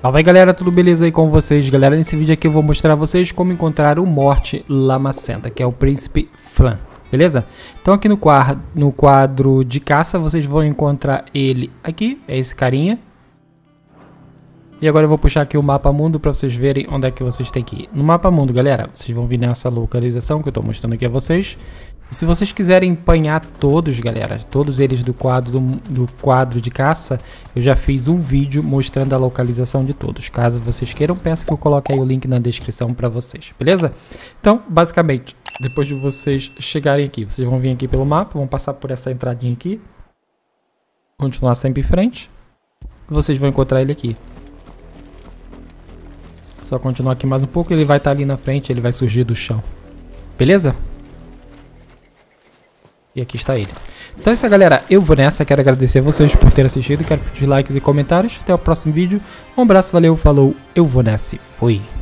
Salve aí galera, tudo beleza aí com vocês? Galera, nesse vídeo aqui eu vou mostrar a vocês como encontrar o Morte Lamacenta, que é o Príncipe Flan, beleza? Então aqui no quadro, no quadro de caça vocês vão encontrar ele aqui, é esse carinha. E agora eu vou puxar aqui o mapa mundo para vocês verem onde é que vocês têm que ir. No mapa mundo, galera, vocês vão vir nessa localização que eu estou mostrando aqui a vocês. E se vocês quiserem empanhar todos, galera, todos eles do quadro, do, do quadro de caça, eu já fiz um vídeo mostrando a localização de todos. Caso vocês queiram, peço que eu coloque aí o link na descrição para vocês, beleza? Então, basicamente, depois de vocês chegarem aqui, vocês vão vir aqui pelo mapa, vão passar por essa entradinha aqui, continuar sempre em frente, vocês vão encontrar ele aqui. Só continuar aqui mais um pouco, ele vai estar tá ali na frente, ele vai surgir do chão. Beleza? E aqui está ele. Então é isso galera. Eu vou nessa. Quero agradecer a vocês por terem assistido. Quero pedir likes e comentários. Até o próximo vídeo. Um abraço, valeu, falou. Eu vou nessa e fui.